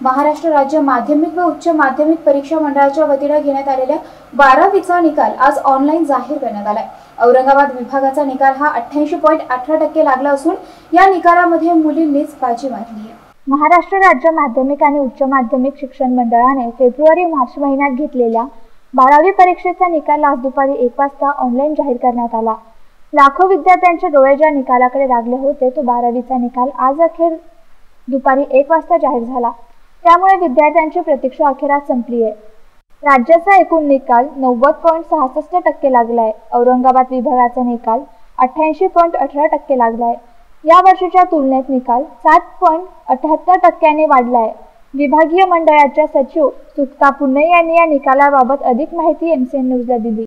महाराष्ट्र राज्य माध्यमिक व उच्च माध्यमिक परीक्षा मंडळाच्या वतीने घेण्यात आलेल्या बारावीचा निकाल आज ऑनलाईन जाहीर करण्यात आलाय. औरंगाबाद विभागाचा निकाल हा अठ्ठ्याऐंशी पॉईंट अठरा टक्के लागला असून या निकालामध्ये मुलींनीच बाजी मारली आहे. महाराष्ट्र राज्य माध्यमिक आणि उच्च माध्यमिक शिक्षण मंडळाने फेब्रुवारी मार्च महिन्यात घेतलेल्या बारावी परीक्षेचा निकाल आज दुपारी एक वाजता ऑनलाईन जाहीर करण्यात आला. लाखो विद्यार्थ्यांचे डोळे ज्या निकालाकडे लागले होते तो बारावीचा निकाल आज अखेर दुपारी एक वाजता जाहीर झाला. त्यामुळे विद्यार्थ्यांची प्रतीक्षा अखेरात संपली आहे राज्याचा एकूण निकाल नव्वद पॉईंट सहासष्ट टक्के लागलाय. औरंगाबाद विभागाचा निकाल अठ्ठ्याऐंशी पॉईंट अठरा टक्के लागलाय. या वर्षीच्या तुलनेत निकाल सात पॉईंट अठ्याहत्तर टक्क्याने वाढलाय. विभागीय मंडळाच्या सचिव सुक्ता पुणे यांनी या निकालाबाबत अधिक माहिती एमसीएन न्यूजला दिली.